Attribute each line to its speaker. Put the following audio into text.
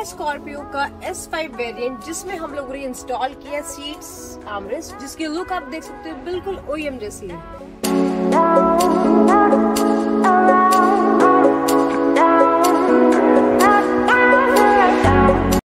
Speaker 1: है स्कॉर्पियो का S five variant जिसमें हम लोगों ने इंस्टॉल किया सीट्स आमरेस, जिसकी लुक आप देख सकते हो, बिल्कुल ओ जैसी है।